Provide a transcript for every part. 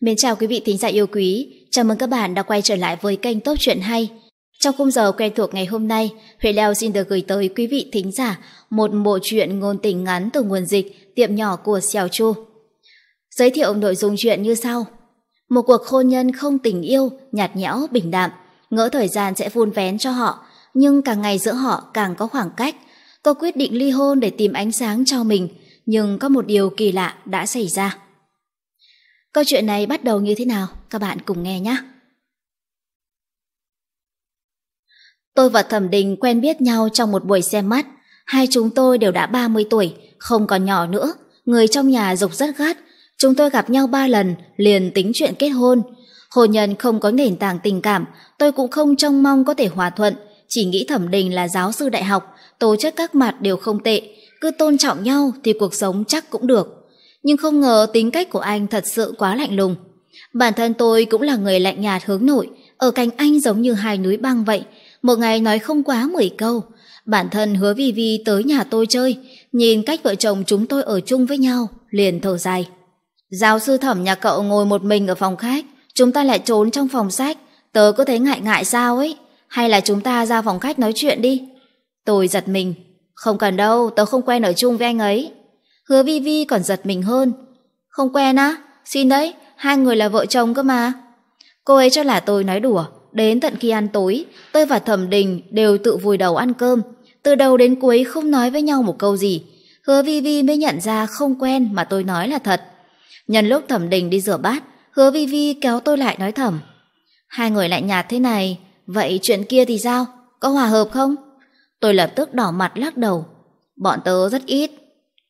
Mến chào quý vị thính giả yêu quý, chào mừng các bạn đã quay trở lại với kênh Tốt Chuyện Hay. Trong khung giờ quen thuộc ngày hôm nay, Huệ Leo xin được gửi tới quý vị thính giả một bộ truyện ngôn tình ngắn từ nguồn dịch Tiệm nhỏ của Xiao Chu. Giới thiệu nội dung chuyện như sau. Một cuộc hôn nhân không tình yêu, nhạt nhẽo, bình đạm, ngỡ thời gian sẽ vun vén cho họ, nhưng càng ngày giữa họ càng có khoảng cách. Cô quyết định ly hôn để tìm ánh sáng cho mình, nhưng có một điều kỳ lạ đã xảy ra. Câu chuyện này bắt đầu như thế nào? Các bạn cùng nghe nhé! Tôi và Thẩm Đình quen biết nhau trong một buổi xem mắt. Hai chúng tôi đều đã 30 tuổi, không còn nhỏ nữa. Người trong nhà dục rất gắt. Chúng tôi gặp nhau ba lần, liền tính chuyện kết hôn. Hôn nhân không có nền tảng tình cảm, tôi cũng không trông mong có thể hòa thuận. Chỉ nghĩ Thẩm Đình là giáo sư đại học, tổ chức các mặt đều không tệ. Cứ tôn trọng nhau thì cuộc sống chắc cũng được nhưng không ngờ tính cách của anh thật sự quá lạnh lùng. Bản thân tôi cũng là người lạnh nhạt hướng nội, ở cạnh anh giống như hai núi băng vậy, một ngày nói không quá 10 câu. Bản thân hứa Vi Vi tới nhà tôi chơi, nhìn cách vợ chồng chúng tôi ở chung với nhau, liền thở dài. Giáo sư thẩm nhà cậu ngồi một mình ở phòng khách, chúng ta lại trốn trong phòng sách, tớ có thấy ngại ngại sao ấy, hay là chúng ta ra phòng khách nói chuyện đi. Tôi giật mình, không cần đâu, tớ không quen ở chung với anh ấy. Hứa Vi Vi còn giật mình hơn. Không quen á? Xin đấy, hai người là vợ chồng cơ mà. Cô ấy cho là tôi nói đùa. Đến tận khi ăn tối, tôi và Thẩm Đình đều tự vùi đầu ăn cơm. Từ đầu đến cuối không nói với nhau một câu gì. Hứa Vi Vi mới nhận ra không quen mà tôi nói là thật. Nhân lúc Thẩm Đình đi rửa bát, Hứa Vi Vi kéo tôi lại nói thầm. Hai người lại nhạt thế này, vậy chuyện kia thì sao? Có hòa hợp không? Tôi lập tức đỏ mặt lắc đầu. Bọn tớ rất ít,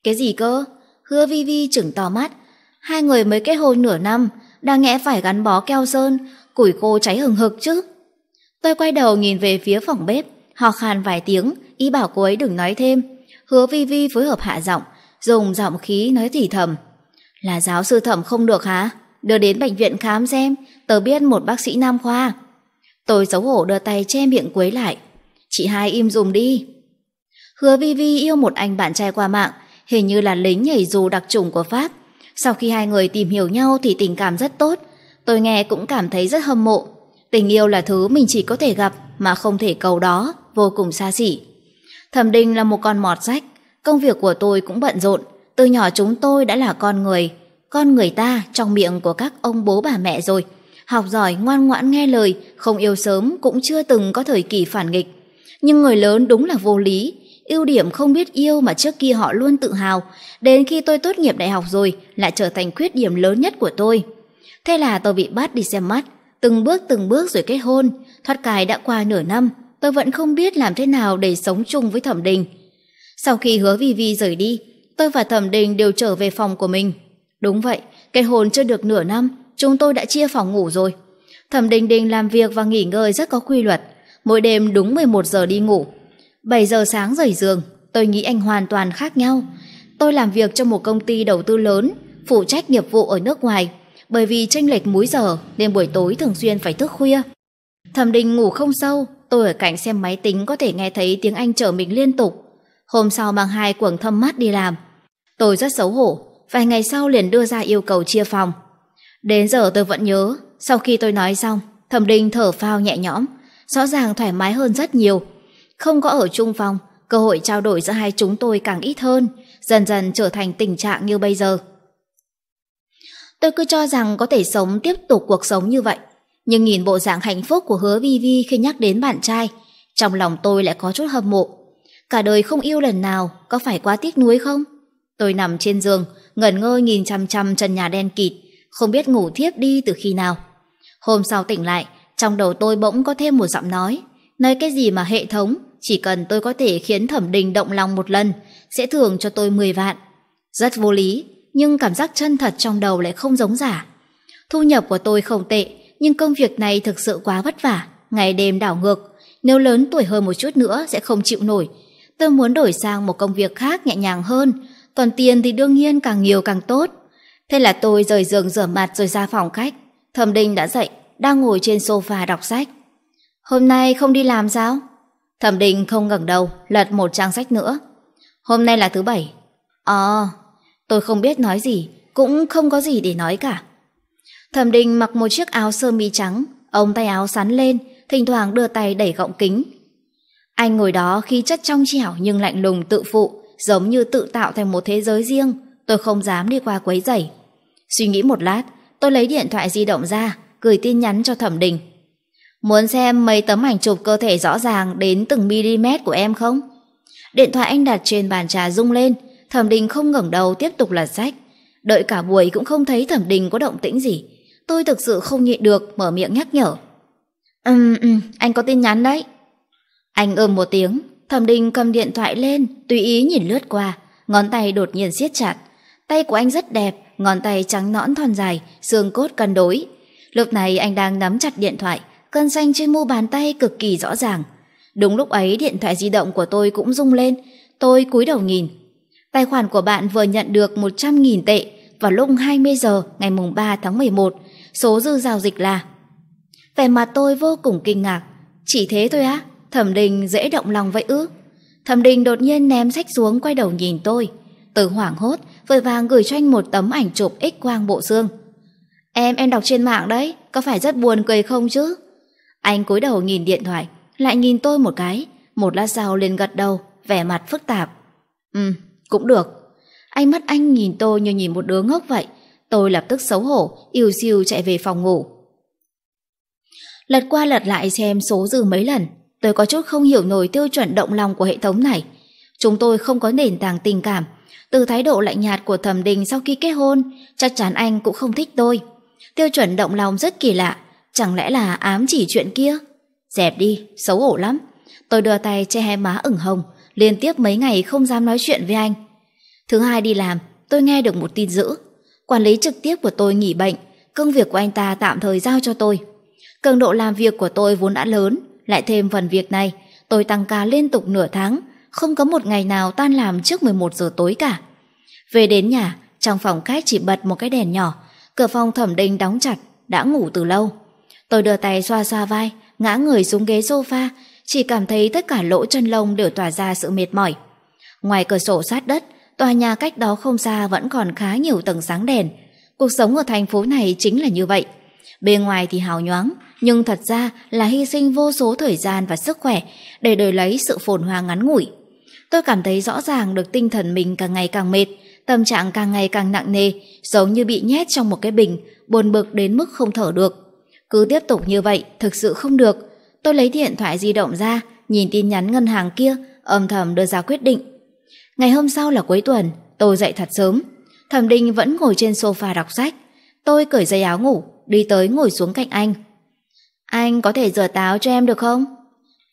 cái gì cơ? Hứa Vi Vi chừng to mắt. Hai người mới kết hôn nửa năm, đang nghe phải gắn bó keo sơn, củi khô cháy hừng hực chứ. Tôi quay đầu nhìn về phía phòng bếp, ho khan vài tiếng, ý bảo cô ấy đừng nói thêm. Hứa Vi Vi phối hợp hạ giọng, dùng giọng khí nói thì thầm. Là giáo sư thẩm không được hả? Đưa đến bệnh viện khám xem, tớ biết một bác sĩ nam khoa. Tôi xấu hổ đưa tay che miệng quấy lại. Chị hai im dùng đi. Hứa Vi Vi yêu một anh bạn trai qua mạng, hình như là lính nhảy dù đặc trùng của Pháp. Sau khi hai người tìm hiểu nhau thì tình cảm rất tốt, tôi nghe cũng cảm thấy rất hâm mộ. Tình yêu là thứ mình chỉ có thể gặp mà không thể cầu đó, vô cùng xa xỉ. Thẩm Đình là một con mọt rách, công việc của tôi cũng bận rộn, từ nhỏ chúng tôi đã là con người, con người ta trong miệng của các ông bố bà mẹ rồi. Học giỏi, ngoan ngoãn nghe lời, không yêu sớm cũng chưa từng có thời kỳ phản nghịch. Nhưng người lớn đúng là vô lý, ưu điểm không biết yêu mà trước kia họ luôn tự hào, đến khi tôi tốt nghiệp đại học rồi lại trở thành khuyết điểm lớn nhất của tôi. Thế là tôi bị bắt đi xem mắt, từng bước từng bước rồi kết hôn, thoát cài đã qua nửa năm, tôi vẫn không biết làm thế nào để sống chung với Thẩm Đình. Sau khi hứa Vi Vi rời đi, tôi và Thẩm Đình đều trở về phòng của mình. Đúng vậy, kết hôn chưa được nửa năm, chúng tôi đã chia phòng ngủ rồi. Thẩm Đình Đình làm việc và nghỉ ngơi rất có quy luật, mỗi đêm đúng 11 giờ đi ngủ, 7 giờ sáng rời giường, tôi nghĩ anh hoàn toàn khác nhau. Tôi làm việc cho một công ty đầu tư lớn, phụ trách nghiệp vụ ở nước ngoài, bởi vì tranh lệch múi giờ nên buổi tối thường xuyên phải thức khuya. Thẩm Đình ngủ không sâu, tôi ở cạnh xem máy tính có thể nghe thấy tiếng Anh chở mình liên tục. Hôm sau mang hai quần thâm mắt đi làm. Tôi rất xấu hổ, vài ngày sau liền đưa ra yêu cầu chia phòng. Đến giờ tôi vẫn nhớ, sau khi tôi nói xong, Thẩm Đình thở phao nhẹ nhõm, rõ ràng thoải mái hơn rất nhiều. Không có ở chung phòng, cơ hội trao đổi giữa hai chúng tôi càng ít hơn, dần dần trở thành tình trạng như bây giờ. Tôi cứ cho rằng có thể sống tiếp tục cuộc sống như vậy, nhưng nhìn bộ dạng hạnh phúc của hứa Vi Vi khi nhắc đến bạn trai, trong lòng tôi lại có chút hâm mộ. Cả đời không yêu lần nào, có phải quá tiếc nuối không? Tôi nằm trên giường, ngẩn ngơ nhìn chăm chăm trần nhà đen kịt, không biết ngủ thiếp đi từ khi nào. Hôm sau tỉnh lại, trong đầu tôi bỗng có thêm một giọng nói. Nói cái gì mà hệ thống, chỉ cần tôi có thể khiến thẩm đình động lòng một lần, sẽ thưởng cho tôi 10 vạn. Rất vô lý, nhưng cảm giác chân thật trong đầu lại không giống giả. Thu nhập của tôi không tệ, nhưng công việc này thực sự quá vất vả, ngày đêm đảo ngược. Nếu lớn tuổi hơn một chút nữa sẽ không chịu nổi. Tôi muốn đổi sang một công việc khác nhẹ nhàng hơn, còn tiền thì đương nhiên càng nhiều càng tốt. Thế là tôi rời giường rửa mặt rồi ra phòng khách. Thẩm Đình đã dậy, đang ngồi trên sofa đọc sách. Hôm nay không đi làm sao? Thẩm Đình không ngẩng đầu, lật một trang sách nữa. Hôm nay là thứ bảy. Ờ, tôi không biết nói gì, cũng không có gì để nói cả. Thẩm Đình mặc một chiếc áo sơ mi trắng, ông tay áo sắn lên, thỉnh thoảng đưa tay đẩy gọng kính. Anh ngồi đó khi chất trong trẻo nhưng lạnh lùng tự phụ, giống như tự tạo thành một thế giới riêng, tôi không dám đi qua quấy rầy. Suy nghĩ một lát, tôi lấy điện thoại di động ra, gửi tin nhắn cho Thẩm Đình. Muốn xem mấy tấm ảnh chụp cơ thể rõ ràng đến từng mm của em không? Điện thoại anh đặt trên bàn trà rung lên, Thẩm Đình không ngẩng đầu tiếp tục lật sách. Đợi cả buổi cũng không thấy Thẩm Đình có động tĩnh gì. Tôi thực sự không nhịn được mở miệng nhắc nhở. Ừm, um, anh có tin nhắn đấy. Anh ừm một tiếng, Thẩm Đình cầm điện thoại lên, tùy ý nhìn lướt qua, ngón tay đột nhiên siết chặt. Tay của anh rất đẹp, ngón tay trắng nõn thon dài, xương cốt cân đối. Lúc này anh đang nắm chặt điện thoại, cân xanh trên mu bàn tay cực kỳ rõ ràng. Đúng lúc ấy điện thoại di động của tôi cũng rung lên, tôi cúi đầu nhìn. Tài khoản của bạn vừa nhận được 100.000 tệ vào lúc 20 giờ ngày mùng 3 tháng 11, số dư giao dịch là. Vẻ mặt tôi vô cùng kinh ngạc, chỉ thế thôi á, Thẩm Đình dễ động lòng vậy ư? Thẩm Đình đột nhiên ném sách xuống quay đầu nhìn tôi, từ hoảng hốt, vội vàng gửi cho anh một tấm ảnh chụp x quang bộ xương. Em, em đọc trên mạng đấy, có phải rất buồn cười không chứ? Anh cúi đầu nhìn điện thoại, lại nhìn tôi một cái, một lát sau liền gật đầu, vẻ mặt phức tạp. Ừ, cũng được. Ánh mắt anh nhìn tôi như nhìn một đứa ngốc vậy. Tôi lập tức xấu hổ, yêu siêu chạy về phòng ngủ. Lật qua lật lại xem số dư mấy lần, tôi có chút không hiểu nổi tiêu chuẩn động lòng của hệ thống này. Chúng tôi không có nền tảng tình cảm. Từ thái độ lạnh nhạt của thẩm đình sau khi kết hôn, chắc chắn anh cũng không thích tôi. Tiêu chuẩn động lòng rất kỳ lạ, chẳng lẽ là ám chỉ chuyện kia? Dẹp đi, xấu hổ lắm. Tôi đưa tay che hai má ửng hồng, liên tiếp mấy ngày không dám nói chuyện với anh. Thứ hai đi làm, tôi nghe được một tin dữ. Quản lý trực tiếp của tôi nghỉ bệnh, công việc của anh ta tạm thời giao cho tôi. Cường độ làm việc của tôi vốn đã lớn, lại thêm phần việc này, tôi tăng ca liên tục nửa tháng, không có một ngày nào tan làm trước 11 giờ tối cả. Về đến nhà, trong phòng khách chỉ bật một cái đèn nhỏ, cửa phòng thẩm định đóng chặt, đã ngủ từ lâu. Tôi đưa tay xoa xoa vai, ngã người xuống ghế sofa, chỉ cảm thấy tất cả lỗ chân lông đều tỏa ra sự mệt mỏi. Ngoài cửa sổ sát đất, tòa nhà cách đó không xa vẫn còn khá nhiều tầng sáng đèn. Cuộc sống ở thành phố này chính là như vậy. Bên ngoài thì hào nhoáng, nhưng thật ra là hy sinh vô số thời gian và sức khỏe để đổi lấy sự phồn hoa ngắn ngủi. Tôi cảm thấy rõ ràng được tinh thần mình càng ngày càng mệt, tâm trạng càng ngày càng nặng nề, giống như bị nhét trong một cái bình, buồn bực đến mức không thở được. Cứ tiếp tục như vậy, thực sự không được. Tôi lấy điện thoại di động ra, nhìn tin nhắn ngân hàng kia, âm thầm đưa ra quyết định. Ngày hôm sau là cuối tuần, tôi dậy thật sớm. Thẩm Đình vẫn ngồi trên sofa đọc sách. Tôi cởi dây áo ngủ, đi tới ngồi xuống cạnh anh. Anh có thể rửa táo cho em được không?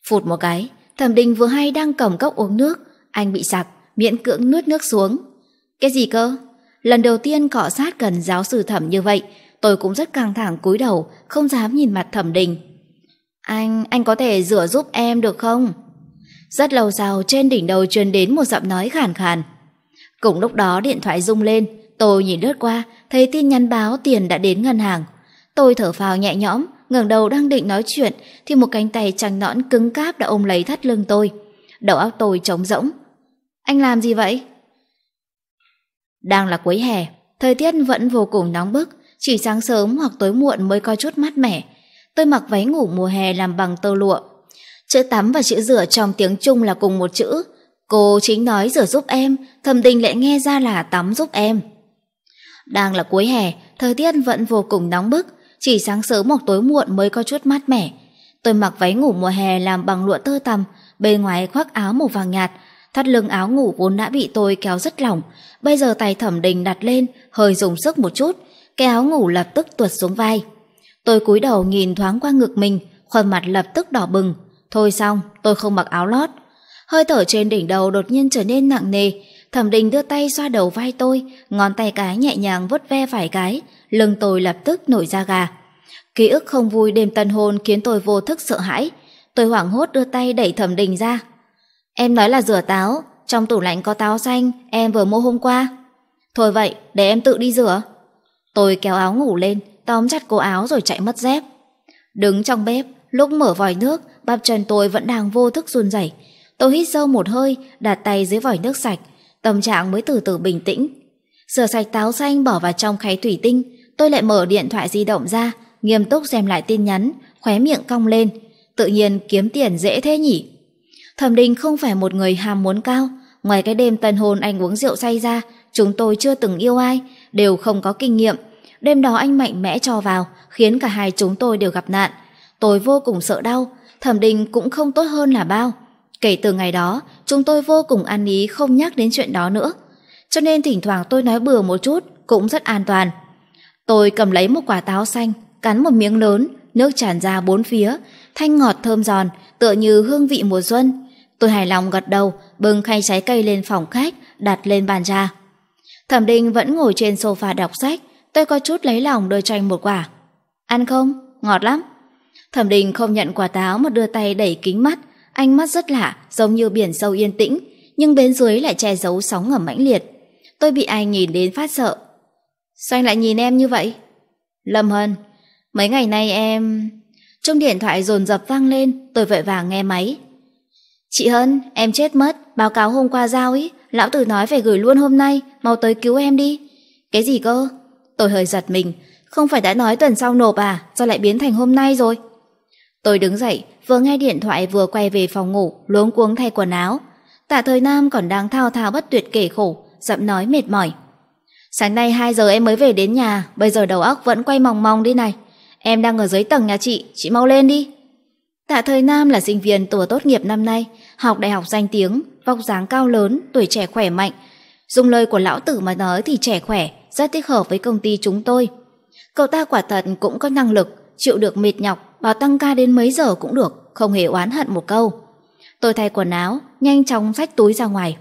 Phụt một cái, Thẩm Đình vừa hay đang cầm cốc uống nước, anh bị sặc, miễn cưỡng nuốt nước xuống. Cái gì cơ? Lần đầu tiên cọ sát gần giáo sư thẩm như vậy, tôi cũng rất căng thẳng cúi đầu, không dám nhìn mặt thẩm đình. Anh, anh có thể rửa giúp em được không? Rất lâu sau trên đỉnh đầu truyền đến một giọng nói khàn khàn. Cùng lúc đó điện thoại rung lên, tôi nhìn lướt qua, thấy tin nhắn báo tiền đã đến ngân hàng. Tôi thở phào nhẹ nhõm, ngẩng đầu đang định nói chuyện thì một cánh tay trắng nõn cứng cáp đã ôm lấy thắt lưng tôi. Đầu óc tôi trống rỗng. Anh làm gì vậy? Đang là cuối hè, thời tiết vẫn vô cùng nóng bức, chỉ sáng sớm hoặc tối muộn mới có chút mát mẻ. Tôi mặc váy ngủ mùa hè làm bằng tơ lụa. Chữ tắm và chữ rửa trong tiếng Trung là cùng một chữ. Cô chính nói rửa giúp em, thầm đình lại nghe ra là tắm giúp em. Đang là cuối hè, thời tiết vẫn vô cùng nóng bức, chỉ sáng sớm hoặc tối muộn mới có chút mát mẻ. Tôi mặc váy ngủ mùa hè làm bằng lụa tơ tằm, bên ngoài khoác áo màu vàng nhạt, thắt lưng áo ngủ vốn đã bị tôi kéo rất lỏng, bây giờ tay thẩm đình đặt lên, hơi dùng sức một chút, cái áo ngủ lập tức tuột xuống vai. Tôi cúi đầu nhìn thoáng qua ngực mình, khuôn mặt lập tức đỏ bừng. Thôi xong, tôi không mặc áo lót. Hơi thở trên đỉnh đầu đột nhiên trở nên nặng nề, Thẩm Đình đưa tay xoa đầu vai tôi, ngón tay cái nhẹ nhàng vuốt ve vài cái, lưng tôi lập tức nổi da gà. Ký ức không vui đêm tân hôn khiến tôi vô thức sợ hãi. Tôi hoảng hốt đưa tay đẩy Thẩm Đình ra. Em nói là rửa táo, trong tủ lạnh có táo xanh, em vừa mua hôm qua. Thôi vậy, để em tự đi rửa. Tôi kéo áo ngủ lên, tóm chặt cô áo rồi chạy mất dép. Đứng trong bếp, lúc mở vòi nước, bắp chân tôi vẫn đang vô thức run rẩy. Tôi hít sâu một hơi, đặt tay dưới vòi nước sạch, tâm trạng mới từ từ bình tĩnh. Rửa sạch táo xanh bỏ vào trong khay thủy tinh, tôi lại mở điện thoại di động ra, nghiêm túc xem lại tin nhắn, khóe miệng cong lên. Tự nhiên kiếm tiền dễ thế nhỉ? Thẩm Đình không phải một người ham muốn cao, ngoài cái đêm tân hôn anh uống rượu say ra, chúng tôi chưa từng yêu ai, đều không có kinh nghiệm. Đêm đó anh mạnh mẽ cho vào, khiến cả hai chúng tôi đều gặp nạn. Tôi vô cùng sợ đau, Thẩm Đình cũng không tốt hơn là bao. Kể từ ngày đó, chúng tôi vô cùng ăn ý không nhắc đến chuyện đó nữa. Cho nên thỉnh thoảng tôi nói bừa một chút, cũng rất an toàn. Tôi cầm lấy một quả táo xanh, cắn một miếng lớn, nước tràn ra bốn phía, thanh ngọt thơm giòn, tựa như hương vị mùa xuân. Tôi hài lòng gật đầu, bưng khay trái cây lên phòng khách, đặt lên bàn trà. Thẩm Đình vẫn ngồi trên sofa đọc sách, tôi có chút lấy lòng đưa cho anh một quả. Ăn không? Ngọt lắm. Thẩm Đình không nhận quả táo mà đưa tay đẩy kính mắt, ánh mắt rất lạ, giống như biển sâu yên tĩnh, nhưng bên dưới lại che giấu sóng ngầm mãnh liệt. Tôi bị anh nhìn đến phát sợ. Sao anh lại nhìn em như vậy? Lâm Hân, mấy ngày nay em... Trong điện thoại dồn dập vang lên, tôi vội vàng nghe máy. Chị Hân, em chết mất, báo cáo hôm qua giao ý, lão tử nói phải gửi luôn hôm nay, mau tới cứu em đi. Cái gì cơ? Tôi hơi giật mình, không phải đã nói tuần sau nộp à, sao lại biến thành hôm nay rồi? Tôi đứng dậy, vừa nghe điện thoại vừa quay về phòng ngủ, luống cuống thay quần áo. Tạ thời Nam còn đang thao thao bất tuyệt kể khổ, giọng nói mệt mỏi. Sáng nay 2 giờ em mới về đến nhà, bây giờ đầu óc vẫn quay mòng mòng đi này. Em đang ở dưới tầng nhà chị, chị mau lên đi. Tạ Thời Nam là sinh viên tuổi tốt nghiệp năm nay, học đại học danh tiếng, vóc dáng cao lớn, tuổi trẻ khỏe mạnh. Dùng lời của lão tử mà nói thì trẻ khỏe, rất thích hợp với công ty chúng tôi. Cậu ta quả thật cũng có năng lực, chịu được mệt nhọc, bảo tăng ca đến mấy giờ cũng được, không hề oán hận một câu. Tôi thay quần áo, nhanh chóng xách túi ra ngoài.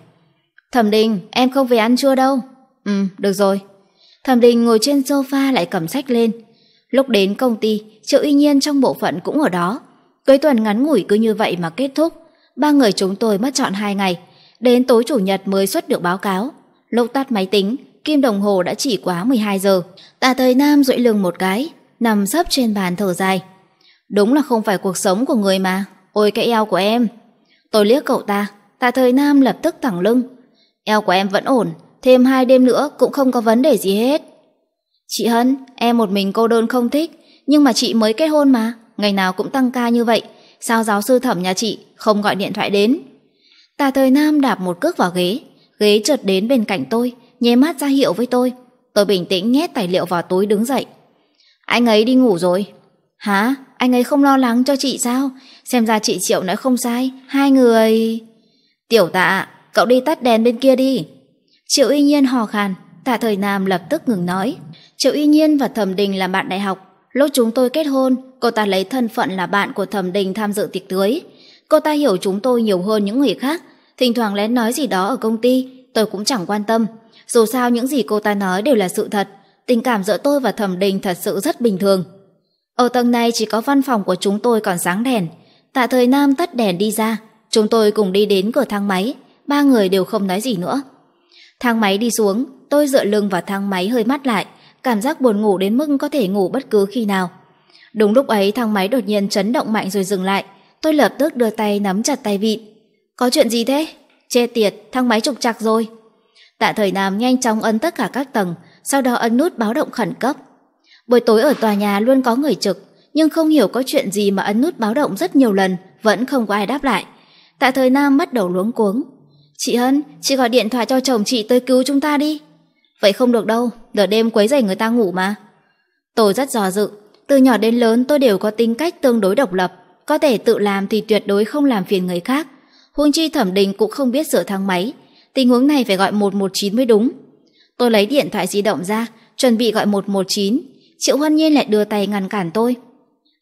Thẩm Đình, em không về ăn trưa đâu. Ừ, được rồi. Thẩm Đình ngồi trên sofa lại cầm sách lên. Lúc đến công ty, Triệu Y Nhiên trong bộ phận cũng ở đó. Cuối tuần ngắn ngủi cứ như vậy mà kết thúc. Ba người chúng tôi mất chọn hai ngày. Đến tối chủ nhật mới xuất được báo cáo. Lúc tắt máy tính, kim đồng hồ đã chỉ quá 12 giờ. Tạ thời Nam duỗi lưng một cái, nằm sấp trên bàn thở dài. Đúng là không phải cuộc sống của người mà. Ôi cái eo của em. Tôi liếc cậu ta, tạ thời Nam lập tức thẳng lưng. Eo của em vẫn ổn, thêm hai đêm nữa cũng không có vấn đề gì hết. Chị Hân, em một mình cô đơn không thích, nhưng mà chị mới kết hôn mà, ngày nào cũng tăng ca như vậy, sao giáo sư thẩm nhà chị không gọi điện thoại đến? Tà thời Nam đạp một cước vào ghế, ghế chợt đến bên cạnh tôi, nhé mắt ra hiệu với tôi. Tôi bình tĩnh nhét tài liệu vào túi đứng dậy. Anh ấy đi ngủ rồi. Hả? Anh ấy không lo lắng cho chị sao? Xem ra chị Triệu nói không sai, hai người... Tiểu tạ, cậu đi tắt đèn bên kia đi. Triệu y nhiên hò khàn, tạ thời Nam lập tức ngừng nói. Triệu y nhiên và Thẩm Đình là bạn đại học. Lúc chúng tôi kết hôn, cô ta lấy thân phận là bạn của Thẩm Đình tham dự tiệc cưới. Cô ta hiểu chúng tôi nhiều hơn những người khác, thỉnh thoảng lén nói gì đó ở công ty, tôi cũng chẳng quan tâm. Dù sao những gì cô ta nói đều là sự thật, tình cảm giữa tôi và Thẩm Đình thật sự rất bình thường. Ở tầng này chỉ có văn phòng của chúng tôi còn sáng đèn. Tạ thời Nam tắt đèn đi ra, chúng tôi cùng đi đến cửa thang máy, ba người đều không nói gì nữa. Thang máy đi xuống, tôi dựa lưng vào thang máy hơi mắt lại, cảm giác buồn ngủ đến mức có thể ngủ bất cứ khi nào. Đúng lúc ấy thang máy đột nhiên chấn động mạnh rồi dừng lại, tôi lập tức đưa tay nắm chặt tay vịn. Có chuyện gì thế? Chê tiệt, thang máy trục chặt rồi. Tạ thời Nam nhanh chóng ấn tất cả các tầng, sau đó ấn nút báo động khẩn cấp. Buổi tối ở tòa nhà luôn có người trực, nhưng không hiểu có chuyện gì mà ấn nút báo động rất nhiều lần, vẫn không có ai đáp lại. Tạ thời Nam bắt đầu luống cuống. Chị Hân, chị gọi điện thoại cho chồng chị tới cứu chúng ta đi. Vậy không được đâu, nửa đêm quấy rầy người ta ngủ mà. Tôi rất dò dự, từ nhỏ đến lớn tôi đều có tính cách tương đối độc lập, có thể tự làm thì tuyệt đối không làm phiền người khác. Huống chi thẩm đình cũng không biết sửa thang máy, tình huống này phải gọi 119 mới đúng. Tôi lấy điện thoại di động ra, chuẩn bị gọi 119, Triệu hoan Nhiên lại đưa tay ngăn cản tôi.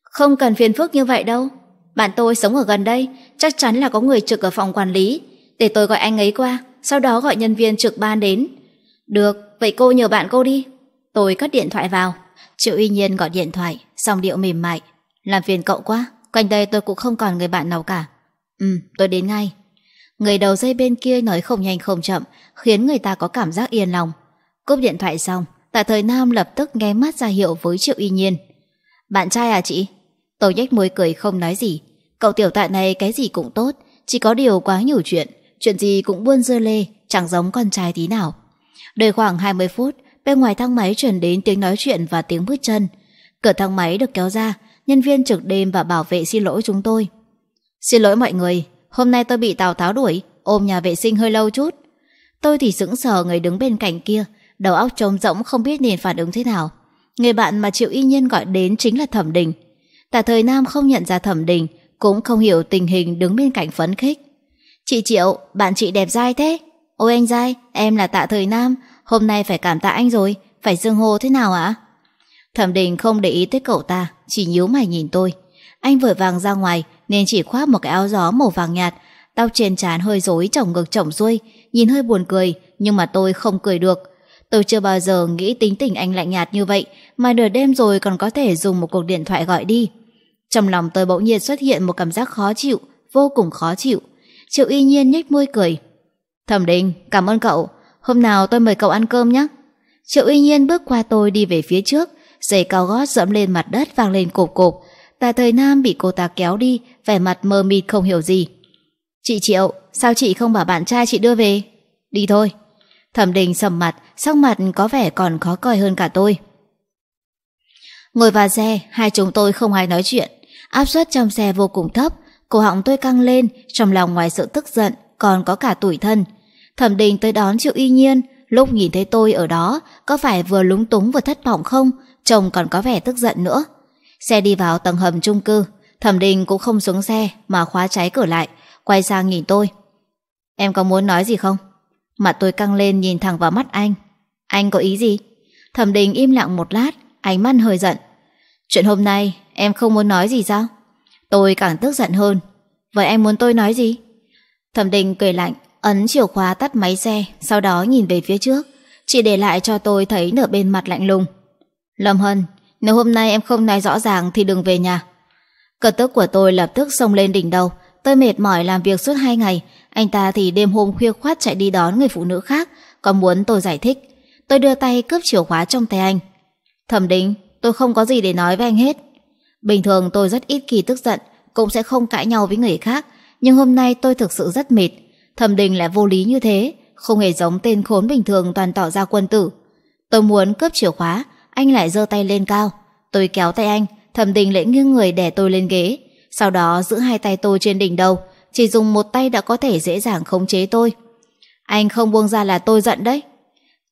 Không cần phiền phức như vậy đâu, bạn tôi sống ở gần đây, chắc chắn là có người trực ở phòng quản lý, để tôi gọi anh ấy qua, sau đó gọi nhân viên trực ban đến. Được, vậy cô nhờ bạn cô đi. Tôi cất điện thoại vào. Triệu Y Nhiên gọi điện thoại, xong điệu mềm mại. Làm phiền cậu quá, quanh đây tôi cũng không còn người bạn nào cả. Ừ, tôi đến ngay. Người đầu dây bên kia nói không nhanh không chậm, khiến người ta có cảm giác yên lòng. Cúp điện thoại xong, tại thời Nam lập tức nghe mắt ra hiệu với Triệu Y Nhiên. Bạn trai à chị? Tôi nhếch môi cười không nói gì. Cậu tiểu tại này cái gì cũng tốt, chỉ có điều quá nhiều chuyện. Chuyện gì cũng buôn dưa lê Chẳng giống con trai tí nào Đợi khoảng 20 phút bên ngoài thang máy truyền đến tiếng nói chuyện và tiếng bước chân. Cửa thang máy được kéo ra, nhân viên trực đêm và bảo vệ xin lỗi chúng tôi. Xin lỗi mọi người, hôm nay tôi bị Tào Tháo đuổi, ôm nhà vệ sinh hơi lâu chút. Tôi thì sững sờ người đứng bên cạnh kia, đầu óc trống rỗng không biết nên phản ứng thế nào. Người bạn mà Triệu Y Nhiên gọi đến chính là Thẩm Đình. Tạ Thời Nam không nhận ra Thẩm Đình, cũng không hiểu tình hình đứng bên cạnh phấn khích. Chị Triệu, bạn chị đẹp dai thế. Ôi anh dai, em là Tạ Thời Nam, hôm nay phải cảm tạ anh rồi, phải dương hô thế nào ạ? Thẩm Đình không để ý tới cậu ta, chỉ nhíu mày nhìn tôi. Anh vội vàng ra ngoài nên chỉ khoác một cái áo gió màu vàng nhạt, tóc trên trán hơi rối chồng ngực chồng xuôi, nhìn hơi buồn cười, nhưng mà tôi không cười được. Tôi chưa bao giờ nghĩ tính tình anh lạnh nhạt như vậy, mà nửa đêm rồi còn có thể dùng một cuộc điện thoại gọi đi. Trong lòng tôi bỗng nhiên xuất hiện một cảm giác khó chịu, vô cùng khó chịu. Triệu y nhiên nhếch môi cười. Thẩm Đình, cảm ơn cậu. Hôm nào tôi mời cậu ăn cơm nhé. Triệu uy nhiên bước qua tôi đi về phía trước, giày cao gót dẫm lên mặt đất vang lên cộp cộp. Tà thời Nam bị cô ta kéo đi, vẻ mặt mơ mịt không hiểu gì. Chị Triệu, sao chị không bảo bạn trai chị đưa về? Đi thôi. Thẩm Đình sầm mặt, sắc mặt có vẻ còn khó coi hơn cả tôi. Ngồi vào xe, hai chúng tôi không ai nói chuyện. Áp suất trong xe vô cùng thấp, cổ họng tôi căng lên, trong lòng ngoài sự tức giận, còn có cả tủi thân. Thẩm Đình tới đón Triệu Y Nhiên, lúc nhìn thấy tôi ở đó, có phải vừa lúng túng vừa thất vọng không? Chồng còn có vẻ tức giận nữa. Xe đi vào tầng hầm chung cư, Thẩm Đình cũng không xuống xe mà khóa cháy cửa lại, quay sang nhìn tôi. Em có muốn nói gì không? Mặt tôi căng lên nhìn thẳng vào mắt anh. Anh có ý gì? Thẩm Đình im lặng một lát, ánh mắt hơi giận. Chuyện hôm nay em không muốn nói gì sao? Tôi càng tức giận hơn. Vậy em muốn tôi nói gì? Thẩm Đình cười lạnh, ấn chìa khóa tắt máy xe, sau đó nhìn về phía trước. Chỉ để lại cho tôi thấy nửa bên mặt lạnh lùng. Lâm Hân, nếu hôm nay em không nói rõ ràng thì đừng về nhà. Cơn tức của tôi lập tức xông lên đỉnh đầu. Tôi mệt mỏi làm việc suốt hai ngày. Anh ta thì đêm hôm khuya khoát chạy đi đón người phụ nữ khác, còn muốn tôi giải thích. Tôi đưa tay cướp chìa khóa trong tay anh. Thẩm Đình, tôi không có gì để nói với anh hết. Bình thường tôi rất ít kỳ tức giận, cũng sẽ không cãi nhau với người khác, nhưng hôm nay tôi thực sự rất mệt. Thẩm Đình lại vô lý như thế, không hề giống tên khốn bình thường toàn tỏ ra quân tử. Tôi muốn cướp chìa khóa, anh lại giơ tay lên cao. Tôi kéo tay anh, Thẩm Đình lại nghiêng người đè tôi lên ghế, sau đó giữ hai tay tôi trên đỉnh đầu, chỉ dùng một tay đã có thể dễ dàng khống chế tôi. Anh không buông ra là tôi giận đấy.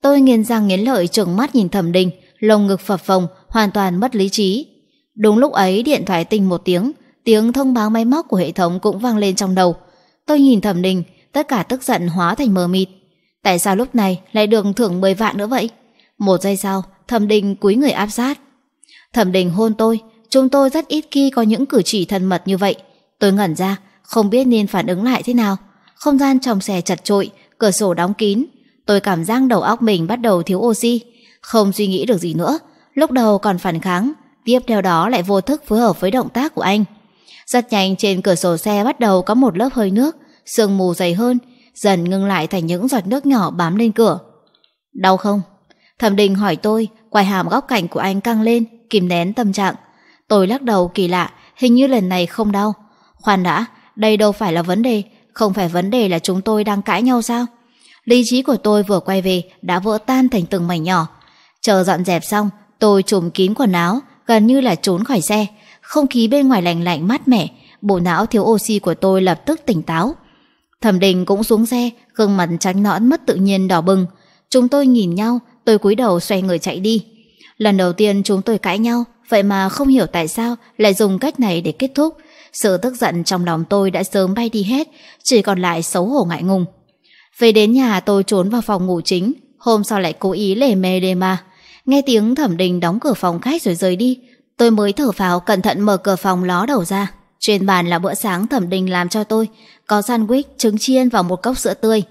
Tôi nghiến răng nghiến lợi trừng mắt nhìn Thẩm Đình, lồng ngực phập phồng, hoàn toàn mất lý trí. Đúng lúc ấy điện thoại tinh một tiếng, tiếng thông báo máy móc của hệ thống cũng vang lên trong đầu. Tôi nhìn Thẩm Đình, tất cả tức giận hóa thành mờ mịt. Tại sao lúc này lại được thưởng 10 vạn nữa vậy? Một giây sau, Thẩm Đình cúi người áp sát. Thẩm Đình hôn tôi, chúng tôi rất ít khi có những cử chỉ thân mật như vậy. Tôi ngẩn ra, không biết nên phản ứng lại thế nào. Không gian trong xe chật trội, cửa sổ đóng kín. Tôi cảm giác đầu óc mình bắt đầu thiếu oxy. Không suy nghĩ được gì nữa. Lúc đầu còn phản kháng, tiếp theo đó lại vô thức phối hợp với động tác của anh. Rất nhanh trên cửa sổ xe bắt đầu có một lớp hơi nước, sương mù dày hơn, dần ngưng lại thành những giọt nước nhỏ bám lên cửa. Đau không? Thẩm Đình hỏi tôi, quai hàm góc cạnh của anh căng lên, kìm nén tâm trạng. Tôi lắc đầu kỳ lạ, hình như lần này không đau. Khoan đã, đây đâu phải là vấn đề, không phải vấn đề là chúng tôi đang cãi nhau sao? Lý trí của tôi vừa quay về đã vỡ tan thành từng mảnh nhỏ. Chờ dọn dẹp xong, tôi trùm kín quần áo, gần như là trốn khỏi xe. Không khí bên ngoài lạnh lạnh mát mẻ, bộ não thiếu oxy của tôi lập tức tỉnh táo. Thẩm Đình cũng xuống xe, gương mặt trắng nõn mất tự nhiên đỏ bừng. Chúng tôi nhìn nhau, tôi cúi đầu xoay người chạy đi. Lần đầu tiên chúng tôi cãi nhau, vậy mà không hiểu tại sao lại dùng cách này để kết thúc. Sự tức giận trong lòng tôi đã sớm bay đi hết, chỉ còn lại xấu hổ ngại ngùng. Về đến nhà tôi trốn vào phòng ngủ chính, hôm sau lại cố ý lề mề đề mà. Nghe tiếng thẩm đình đóng cửa phòng khách rồi rời đi, tôi mới thở phào cẩn thận mở cửa phòng ló đầu ra. Trên bàn là bữa sáng thẩm đình làm cho tôi, có sandwich, trứng chiên và một cốc sữa tươi.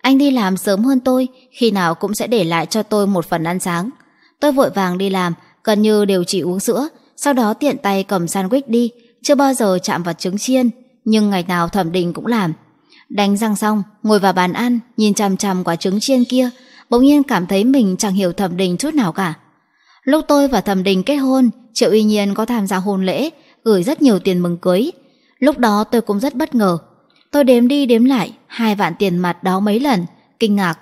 Anh đi làm sớm hơn tôi, khi nào cũng sẽ để lại cho tôi một phần ăn sáng. Tôi vội vàng đi làm, gần như đều chỉ uống sữa, sau đó tiện tay cầm sandwich đi, chưa bao giờ chạm vào trứng chiên, nhưng ngày nào thẩm đình cũng làm. Đánh răng xong, ngồi vào bàn ăn, nhìn chằm chằm quả trứng chiên kia, bỗng nhiên cảm thấy mình chẳng hiểu thẩm đình chút nào cả. Lúc tôi và thẩm đình kết hôn, Triệu uy Nhiên có tham gia hôn lễ, gửi rất nhiều tiền mừng cưới. Lúc đó tôi cũng rất bất ngờ. Tôi đếm đi đếm lại, hai vạn tiền mặt đó mấy lần, kinh ngạc.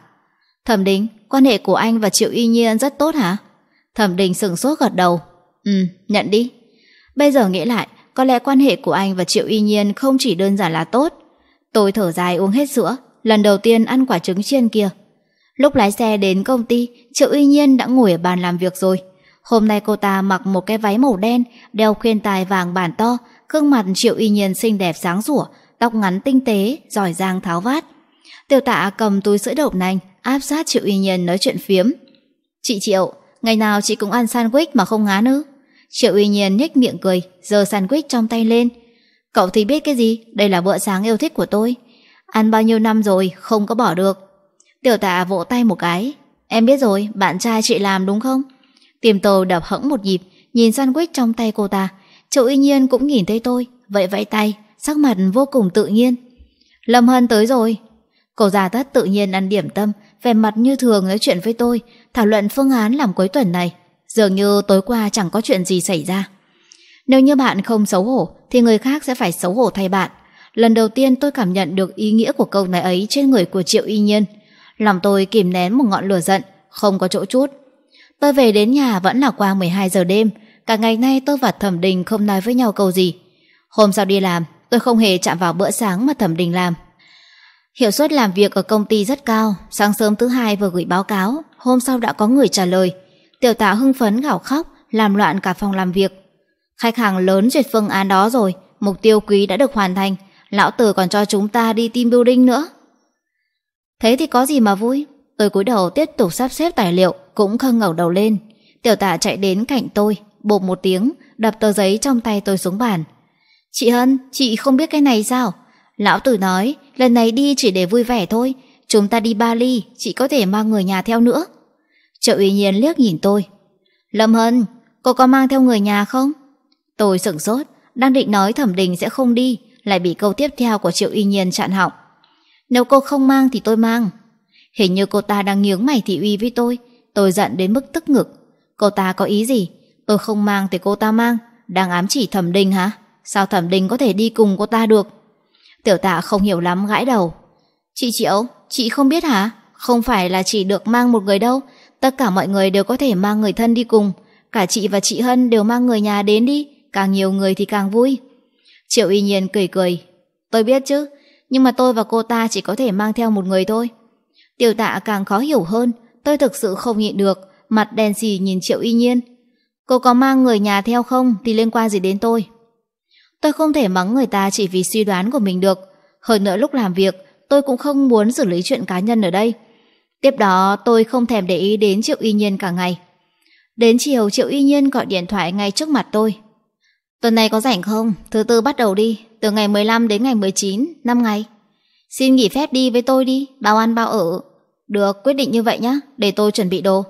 Thẩm đình, Quan hệ của anh và Triệu Y Nhiên rất tốt hả? Thẩm Đình sừng sốt gật đầu. Ừ, nhận đi. Bây giờ nghĩ lại, có lẽ quan hệ của anh và Triệu Y Nhiên không chỉ đơn giản là tốt. Tôi thở dài uống hết sữa, lần đầu tiên ăn quả trứng chiên kia. Lúc lái xe đến công ty, Triệu Y Nhiên đã ngồi ở bàn làm việc rồi. Hôm nay cô ta mặc một cái váy màu đen, đeo khuyên tài vàng bản to, gương mặt Triệu Y Nhiên xinh đẹp sáng rủa, tóc ngắn tinh tế, giỏi giang tháo vát. Tiểu tạ cầm túi sữa đậu nành, áp sát Triệu Y Nhiên nói chuyện phiếm. Chị Triệu, ngày nào chị cũng ăn sandwich mà không ngán ư? Triệu Y Nhiên nhếch miệng cười, giơ sandwich trong tay lên. Cậu thì biết cái gì, đây là bữa sáng yêu thích của tôi. Ăn bao nhiêu năm rồi, không có bỏ được. Tiểu tạ vỗ tay một cái. Em biết rồi, bạn trai chị làm đúng không? Tim tôi đập hững một nhịp, nhìn sandwich trong tay cô ta. Triệu Y Nhiên cũng nhìn thấy tôi, vậy vẫy tay, sắc mặt vô cùng tự nhiên. Lâm Hân tới rồi. Cô già tất tự nhiên ăn điểm tâm, vẻ mặt như thường nói chuyện với tôi, thảo luận phương án làm cuối tuần này. Dường như tối qua chẳng có chuyện gì xảy ra. Nếu như bạn không xấu hổ, thì người khác sẽ phải xấu hổ thay bạn. Lần đầu tiên tôi cảm nhận được ý nghĩa của câu nói ấy trên người của Triệu Y Nhiên. Lòng tôi kìm nén một ngọn lửa giận, không có chỗ chút. Tôi về đến nhà vẫn là qua 12 giờ đêm, cả ngày nay tôi và Thẩm Đình không nói với nhau câu gì. Hôm sau đi làm, tôi không hề chạm vào bữa sáng mà Thẩm Đình làm. Hiệu suất làm việc ở công ty rất cao, sáng sớm thứ hai vừa gửi báo cáo, hôm sau đã có người trả lời. Tiểu tạ hưng phấn gào khóc, làm loạn cả phòng làm việc. Khách hàng lớn duyệt phương án đó rồi, mục tiêu quý đã được hoàn thành, lão tử còn cho chúng ta đi team building nữa. Thế thì có gì mà vui, tôi cúi đầu tiếp tục sắp xếp tài liệu, cũng không ngẩng đầu lên. Tiểu tạ chạy đến cạnh tôi, bộp một tiếng, đập tờ giấy trong tay tôi xuống bàn. Chị Hân, chị không biết cái này sao? Lão tử nói, lần này đi chỉ để vui vẻ thôi, chúng ta đi Bali, chị có thể mang người nhà theo nữa. Triệu uy nhiên liếc nhìn tôi. Lâm Hân, cô có mang theo người nhà không? Tôi sửng sốt, đang định nói thẩm đình sẽ không đi, lại bị câu tiếp theo của Triệu uy nhiên chặn họng. Nếu cô không mang thì tôi mang. Hình như cô ta đang nhướng mày thị uy với tôi, tôi giận đến mức tức ngực. Cô ta có ý gì? Tôi không mang thì cô ta mang, đang ám chỉ thẩm đình hả? Sao thẩm đình có thể đi cùng cô ta được? Tiểu tạ không hiểu lắm gãi đầu. Chị Triệu, chị không biết hả? Không phải là chỉ được mang một người đâu, tất cả mọi người đều có thể mang người thân đi cùng. Cả chị và chị Hân đều mang người nhà đến đi, càng nhiều người thì càng vui. Triệu y nhiên cười cười. Tôi biết chứ, nhưng mà tôi và cô ta chỉ có thể mang theo một người thôi. Tiểu tạ càng khó hiểu hơn, tôi thực sự không nhịn được, mặt đen xì nhìn Triệu y nhiên. Cô có mang người nhà theo không thì liên quan gì đến tôi? Tôi không thể mắng người ta chỉ vì suy đoán của mình được. Hơn nữa lúc làm việc, tôi cũng không muốn xử lý chuyện cá nhân ở đây. Tiếp đó tôi không thèm để ý đến Triệu Y Nhiên cả ngày. Đến chiều Triệu Y Nhiên gọi điện thoại ngay trước mặt tôi. Tuần này có rảnh không? Thứ tư bắt đầu đi, từ ngày 15 đến ngày 19, 5 ngày. Xin nghỉ phép đi với tôi đi, bao ăn bao ở. Được, quyết định như vậy nhé, để tôi chuẩn bị đồ.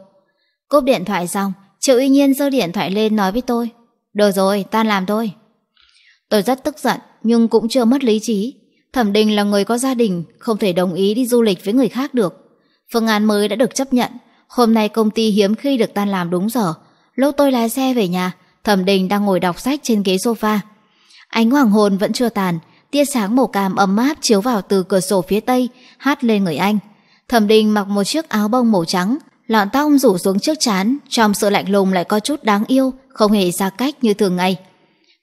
Cúp điện thoại xong, Triệu Y Nhiên giơ điện thoại lên nói với tôi. Được rồi, tan làm thôi. Tôi rất tức giận, nhưng cũng chưa mất lý trí. Thẩm Đình là người có gia đình, không thể đồng ý đi du lịch với người khác được. Phương án mới đã được chấp nhận. Hôm nay công ty hiếm khi được tan làm đúng giờ. Lúc tôi lái xe về nhà, Thẩm Đình đang ngồi đọc sách trên ghế sofa. Ánh hoàng hồn vẫn chưa tàn, tia sáng màu cam ấm áp chiếu vào từ cửa sổ phía tây, hát lên người anh. Thẩm Đình mặc một chiếc áo bông màu trắng, lọn tóc rủ xuống trước chán, trong sự lạnh lùng lại có chút đáng yêu, không hề xa cách như thường ngày.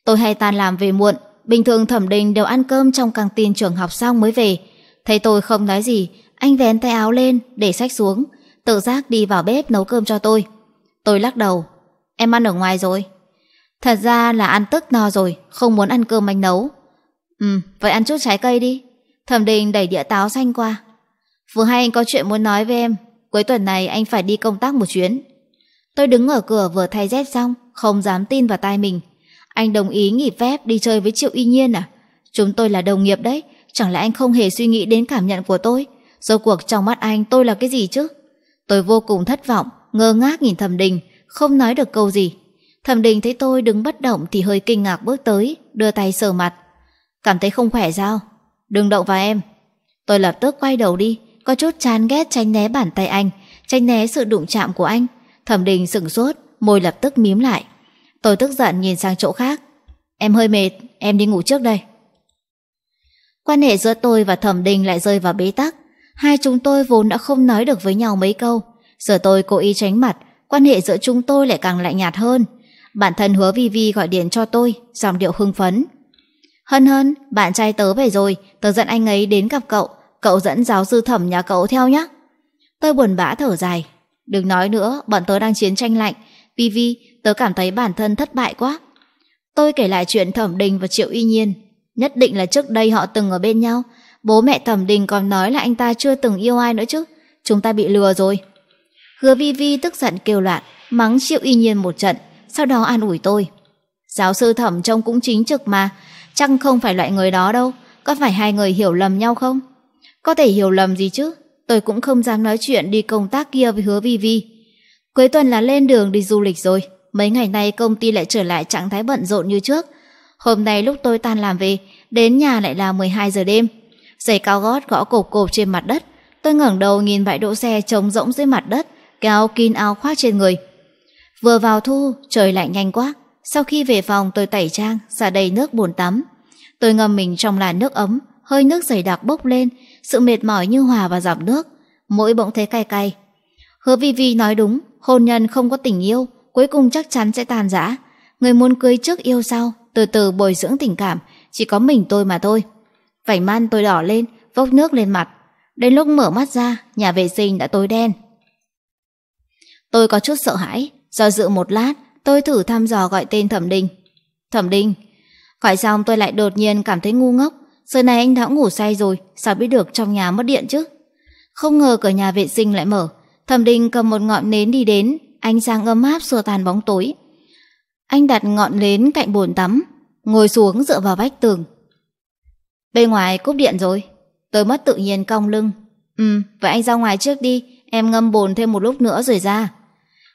Tôi hay tan làm về muộn, bình thường Thẩm Đình đều ăn cơm trong căng tin trường học xong mới về. Thấy tôi không nói gì, anh vén tay áo lên, để sách xuống, tự giác đi vào bếp nấu cơm cho tôi. Tôi lắc đầu, em ăn ở ngoài rồi. Thật ra là ăn tức no rồi, không muốn ăn cơm anh nấu. Ừ, vậy ăn chút trái cây đi. Thẩm Đình đẩy đĩa táo xanh qua. Vừa hay anh có chuyện muốn nói với em, cuối tuần này anh phải đi công tác một chuyến. Tôi đứng ở cửa vừa thay dép xong, không dám tin vào tai mình. Anh đồng ý nghỉ phép đi chơi với Triệu Y Nhiên à? Chúng tôi là đồng nghiệp đấy, chẳng lẽ anh không hề suy nghĩ đến cảm nhận của tôi? Rốt cuộc trong mắt anh tôi là cái gì chứ? Tôi vô cùng thất vọng, ngơ ngác nhìn Thẩm Đình, không nói được câu gì. Thẩm Đình thấy tôi đứng bất động thì hơi kinh ngạc bước tới, đưa tay sờ mặt. Cảm thấy không khỏe sao? Đừng động vào em. Tôi lập tức quay đầu đi, có chút chán ghét tránh né bàn tay anh, tránh né sự đụng chạm của anh. Thẩm Đình sửng sốt, môi lập tức mím lại. Tôi tức giận nhìn sang chỗ khác. Em hơi mệt, em đi ngủ trước đây. Quan hệ giữa tôi và Thẩm Đình lại rơi vào bế tắc. Hai chúng tôi vốn đã không nói được với nhau mấy câu. Giờ tôi cố ý tránh mặt, quan hệ giữa chúng tôi lại càng lạnh nhạt hơn. Bản thân hứa Vi Vi gọi điện cho tôi, giọng điệu hưng phấn. Hân hân, bạn trai tớ về rồi, tớ dẫn anh ấy đến gặp cậu, cậu dẫn giáo sư thẩm nhà cậu theo nhé. Tôi buồn bã thở dài. Đừng nói nữa, bọn tớ đang chiến tranh lạnh. Vi Vi, tớ cảm thấy bản thân thất bại quá. Tôi kể lại chuyện thẩm đình và triệu y nhiên. Nhất định là trước đây họ từng ở bên nhau. Bố mẹ thẩm đình còn nói là anh ta chưa từng yêu ai nữa chứ. Chúng ta bị lừa rồi. Hứa Vi Vi tức giận kêu loạn, mắng triệu y nhiên một trận, sau đó an ủi tôi. Giáo sư thẩm trông cũng chính trực mà, chắc không phải loại người đó đâu, có phải hai người hiểu lầm nhau không? Có thể hiểu lầm gì chứ, tôi cũng không dám nói chuyện đi công tác kia với hứa Vi Vi. Cuối tuần là lên đường đi du lịch rồi, mấy ngày nay công ty lại trở lại trạng thái bận rộn như trước. Hôm nay lúc tôi tan làm về, đến nhà lại là 12 giờ đêm. Giày cao gót gõ cộp cộp trên mặt đất, tôi ngẩng đầu nhìn bãi đỗ xe trống rỗng dưới mặt đất, kéo kín áo khoác trên người. Vừa vào thu, trời lạnh nhanh quá. Sau khi về phòng tôi tẩy trang, xả đầy nước bồn tắm. Tôi ngâm mình trong làn nước ấm, hơi nước dày đặc bốc lên, sự mệt mỏi như hòa vào dòng nước. Mỗi bỗng thấy cay cay. Hứa Vi Vi nói đúng, hôn nhân không có tình yêu, cuối cùng chắc chắn sẽ tàn rã. Người muốn cưới trước yêu sau, từ từ bồi dưỡng tình cảm, chỉ có mình tôi mà thôi. vảy man tôi đỏ lên, vốc nước lên mặt. Đến lúc mở mắt ra, nhà vệ sinh đã tối đen. Tôi có chút sợ hãi, do dự một lát, tôi thử thăm dò gọi tên Thẩm Đình. Thẩm Đình. Gọi xong tôi lại đột nhiên cảm thấy ngu ngốc. Giờ này anh đã ngủ say rồi, sao biết được trong nhà mất điện chứ? Không ngờ cửa nhà vệ sinh lại mở. Thẩm Đình cầm một ngọn nến đi đến, ánh sáng ấm áp xua tan bóng tối. Anh đặt ngọn nến cạnh bồn tắm, ngồi xuống dựa vào vách tường. Bên ngoài cúp điện rồi. Tôi mất tự nhiên cong lưng. Ừ, vậy anh ra ngoài trước đi, em ngâm bồn thêm một lúc nữa rồi ra.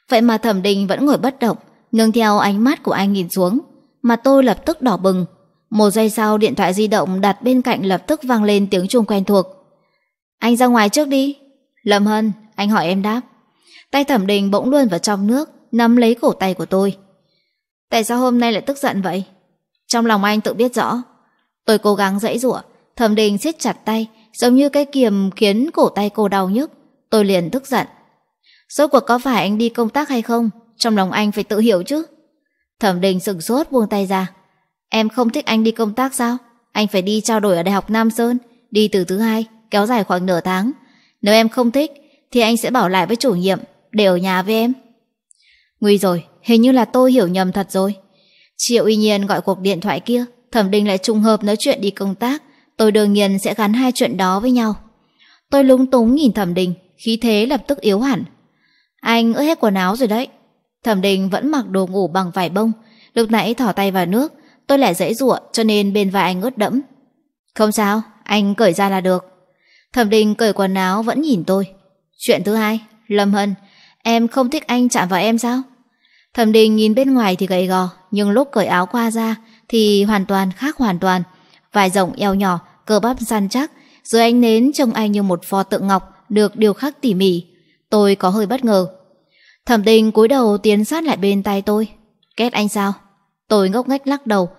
Vậy mà thẩm đình vẫn ngồi bất động, nương theo ánh mắt của anh nhìn xuống, mà tôi lập tức đỏ bừng. Một giây sau điện thoại di động đặt bên cạnh lập tức vang lên tiếng chuông quen thuộc. Anh ra ngoài trước đi. Lâm Hân, anh hỏi em đáp. Tay thẩm đình bỗng luôn vào trong nước, nắm lấy cổ tay của tôi. Tại sao hôm nay lại tức giận vậy? Trong lòng anh tự biết rõ. Tôi cố gắng dãy rủa, thẩm đình siết chặt tay, giống như cái kiềm khiến cổ tay cô đau nhức. Tôi liền tức giận. Rốt cuộc có phải anh đi công tác hay không? Trong lòng anh phải tự hiểu chứ. Thẩm đình sừng sốt buông tay ra. Em không thích anh đi công tác sao? Anh phải đi trao đổi ở Đại học Nam Sơn, đi từ thứ hai, kéo dài khoảng nửa tháng. Nếu em không thích, thì anh sẽ bảo lại với chủ nhiệm, để ở nhà với em. Nguy rồi, hình như là tôi hiểu nhầm thật rồi. Triệu y nhiên gọi cuộc điện thoại kia, thẩm đình lại trùng hợp nói chuyện đi công tác, tôi đương nhiên sẽ gắn hai chuyện đó với nhau. Tôi lúng túng nhìn thẩm đình, khí thế lập tức yếu hẳn, anh ướt hết quần áo rồi đấy. Thẩm đình vẫn mặc đồ ngủ bằng vải bông. Lúc nãy thỏ tay vào nước, tôi lại dễ rụa cho nên bên vai anh ướt đẫm. Không sao, anh cởi ra là được. Thẩm đình cởi quần áo vẫn nhìn tôi. Chuyện thứ hai, Lâm Hân, em không thích anh chạm vào em sao? Thẩm đình nhìn bên ngoài thì gầy gò, nhưng lúc cởi áo qua ra thì hoàn toàn khác hoàn toàn. Vài rộng eo nhỏ, cơ bắp săn chắc, dưới ánh nến trông anh như một pho tượng ngọc được điều khắc tỉ mỉ. Tôi có hơi bất ngờ. Thẩm tình cúi đầu tiến sát lại bên tay tôi. Kết anh sao? Tôi ngốc nghếch lắc đầu.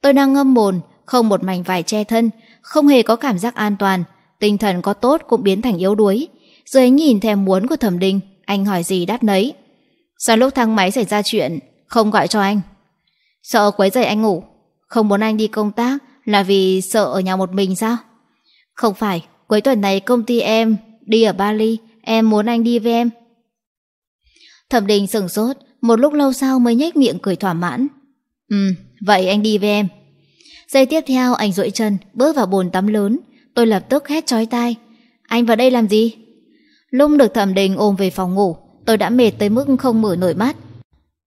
Tôi đang ngâm bồn, không một mảnh vải che thân, không hề có cảm giác an toàn. Tinh thần có tốt cũng biến thành yếu đuối. dưới nhìn thèm muốn của thẩm đình, anh hỏi gì đáp nấy. Sao lúc thang máy xảy ra chuyện, không gọi cho anh? Sợ quấy rầy anh ngủ, không muốn anh đi công tác là vì sợ ở nhà một mình sao? Không phải, cuối tuần này công ty em đi ở Bali, em muốn anh đi với em. Thẩm đình sửng sốt, một lúc lâu sau mới nhếch miệng cười thỏa mãn. Ừ, vậy anh đi với em. Giây tiếp theo anh duỗi chân, bước vào bồn tắm lớn. Tôi lập tức hét chói tai. Anh vào đây làm gì? lung được thẩm đình ôm về phòng ngủ, tôi đã mệt tới mức không mở nổi mắt.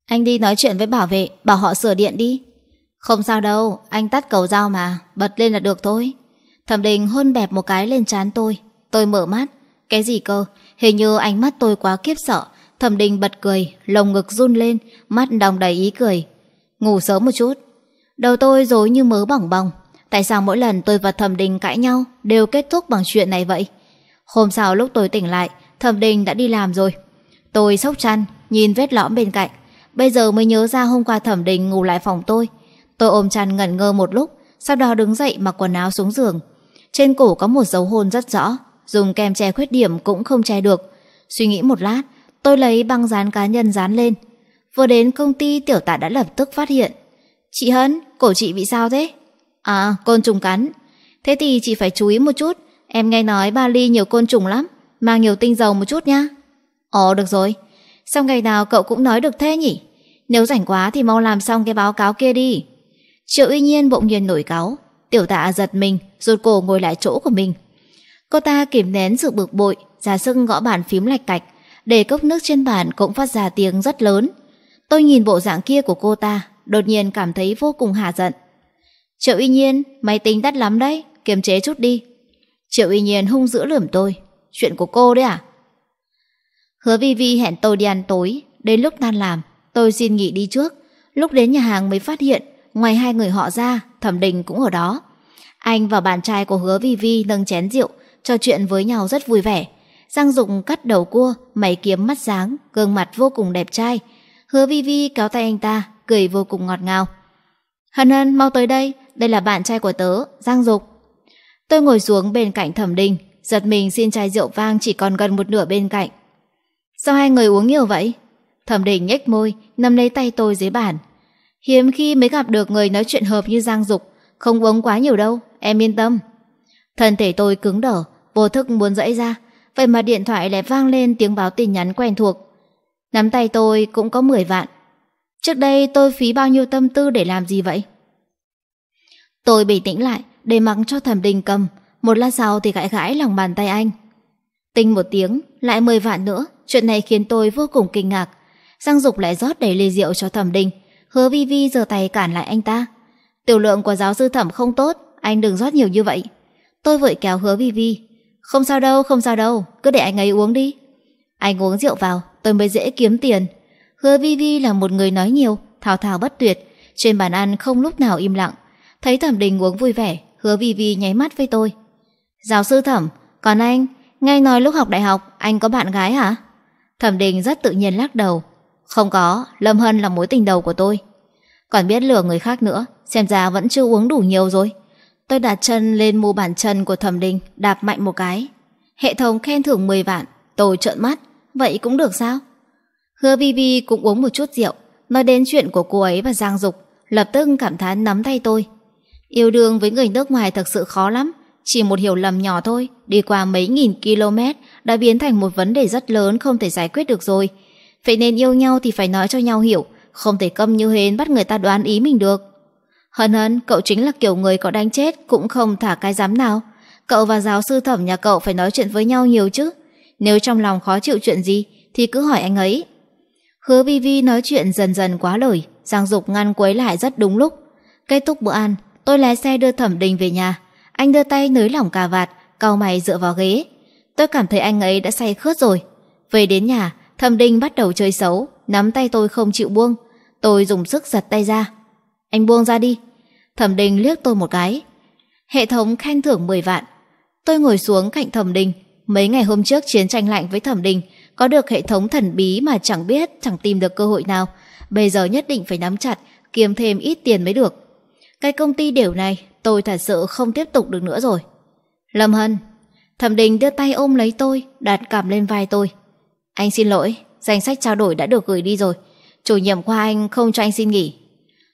Anh đi nói chuyện với bảo vệ, bảo họ sửa điện đi. Không sao đâu, anh tắt cầu dao mà, bật lên là được thôi. Thẩm đình hôn bẹp một cái lên trán tôi. Tôi mở mắt. Cái gì cơ? Hình như ánh mắt tôi quá kiếp sợ. Thẩm đình bật cười, lồng ngực run lên, mắt đong đầy ý cười. Ngủ sớm một chút. Đầu tôi dối như mớ bỏng bong. Tại sao mỗi lần tôi và thẩm đình cãi nhau đều kết thúc bằng chuyện này vậy? Hôm sau lúc tôi tỉnh lại, thẩm đình đã đi làm rồi. Tôi sốc chăn, nhìn vết lõm bên cạnh. Bây giờ mới nhớ ra hôm qua thẩm đình ngủ lại phòng tôi. Tôi ôm chăn ngẩn ngơ một lúc, sau đó đứng dậy mặc quần áo xuống giường. Trên cổ có một dấu hôn rất rõ, dùng kem che khuyết điểm cũng không che được. Suy nghĩ một lát, Tôi lấy băng dán cá nhân dán lên. Vừa đến công ty tiểu tạ đã lập tức phát hiện. Chị Hân, cổ chị bị sao thế? À, côn trùng cắn. Thế thì chị phải chú ý một chút. Em nghe nói Bali nhiều côn trùng lắm. Mang nhiều tinh dầu một chút nha. Ồ, được rồi. Sao ngày nào cậu cũng nói được thế nhỉ? Nếu rảnh quá thì mau làm xong cái báo cáo kia đi. Triệu uy nhiên bỗng nhiên nổi cáo. Tiểu tạ giật mình, rụt cổ ngồi lại chỗ của mình. Cô ta kìm nén sự bực bội, ra sức gõ bàn phím lạch cạch, để cốc nước trên bàn cũng phát ra tiếng rất lớn. Tôi nhìn bộ dạng kia của cô ta, đột nhiên cảm thấy vô cùng hà giận. Triệu uy nhiên, máy tính đắt lắm đấy, kiềm chế chút đi. Triệu uy nhiên hung dữ lườm tôi. Chuyện của cô đấy à? Hứa Vi Vi hẹn tôi đi ăn tối, đến lúc tan làm, tôi xin nghỉ đi trước. Lúc đến nhà hàng mới phát hiện, ngoài hai người họ ra, Thẩm Đình cũng ở đó. Anh và bạn trai của Hứa Vi Vi nâng chén rượu, trò chuyện với nhau rất vui vẻ. Giang Dục cắt đầu cua, mày kiếm mắt sáng, gương mặt vô cùng đẹp trai. Hứa Vi Vi kéo tay anh ta, cười vô cùng ngọt ngào. Hân hân, mau tới đây, đây là bạn trai của tớ, Giang Dục. Tôi ngồi xuống bên cạnh Thẩm Đình, giật mình xin chai rượu vang chỉ còn gần một nửa bên cạnh. Sao hai người uống nhiều vậy? Thẩm Đình nhếch môi, nắm lấy tay tôi dưới bàn. Hiếm khi mới gặp được người nói chuyện hợp như Giang Dục, không uống quá nhiều đâu, em yên tâm. Thân thể tôi cứng đờ, vô thức muốn dẫy ra, vậy mà điện thoại lại vang lên tiếng báo tin nhắn quen thuộc. Nắm tay tôi cũng có 10 vạn. Trước đây tôi phí bao nhiêu tâm tư để làm gì vậy? Tôi bình tĩnh lại, để mặc cho thẩm đình cầm, một lát sau thì gãi gãi lòng bàn tay anh. Tinh một tiếng, lại 10 vạn nữa, chuyện này khiến tôi vô cùng kinh ngạc. Giang Dục lại rót đầy ly rượu cho thẩm đình, hứa vi vi giơ tay cản lại anh ta. Tiểu lượng của giáo sư thẩm không tốt, anh đừng rót nhiều như vậy. Tôi vội kéo hứa vi vi. Không sao đâu, không sao đâu, cứ để anh ấy uống đi. Anh uống rượu vào, tôi mới dễ kiếm tiền. Hứa vi vi là một người nói nhiều, thao thao bất tuyệt. Trên bàn ăn không lúc nào im lặng. Thấy thẩm đình uống vui vẻ, hứa vi vi nháy mắt với tôi. Giáo sư thẩm, còn anh, nghe nói lúc học đại học anh có bạn gái hả? Thẩm đình rất tự nhiên lắc đầu. Không có, Lâm Hân là mối tình đầu của tôi. Còn biết lừa người khác nữa, xem ra vẫn chưa uống đủ nhiều rồi. Tôi đặt chân lên mu bàn chân của thẩm đình, đạp mạnh một cái. Hệ thống khen thưởng 10 vạn, tôi trợn mắt, vậy cũng được sao? Hứa Vi Vi cũng uống một chút rượu, nói đến chuyện của cô ấy và Giang Dục, lập tức cảm thán nắm tay tôi. Yêu đương với người nước ngoài thật sự khó lắm, chỉ một hiểu lầm nhỏ thôi, đi qua mấy nghìn km đã biến thành một vấn đề rất lớn không thể giải quyết được rồi. Vậy nên yêu nhau thì phải nói cho nhau hiểu, không thể câm như hến bắt người ta đoán ý mình được. Hân hân, cậu chính là kiểu người có đánh chết cũng không thả cái dám nào. Cậu và giáo sư thẩm nhà cậu phải nói chuyện với nhau nhiều chứ. Nếu trong lòng khó chịu chuyện gì thì cứ hỏi anh ấy. Hứa Vi Vi nói chuyện dần dần quá lời, Giang Dục ngăn quấy lại rất đúng lúc. Kết thúc bữa ăn, tôi lái xe đưa Thẩm Đình về nhà. Anh đưa tay nới lỏng cà vạt, cau mày dựa vào ghế. Tôi cảm thấy anh ấy đã say khướt rồi. Về đến nhà, Thẩm Đình bắt đầu chơi xấu, nắm tay tôi không chịu buông. Tôi dùng sức giật tay ra. Anh buông ra đi. Thẩm Đình liếc tôi một cái. Hệ thống khen thưởng 10 vạn. Tôi ngồi xuống cạnh Thẩm Đình. Mấy ngày hôm trước chiến tranh lạnh với Thẩm Đình, có được hệ thống thần bí mà chẳng biết, chẳng tìm được cơ hội nào. Bây giờ nhất định phải nắm chặt, kiếm thêm ít tiền mới được. Cái công ty đều này, tôi thật sự không tiếp tục được nữa rồi. Lâm Hân, Thẩm Đình đưa tay ôm lấy tôi, đặt cảm lên vai tôi. Anh xin lỗi, danh sách trao đổi đã được gửi đi rồi. Chủ nhiệm khoa anh không cho anh xin nghỉ.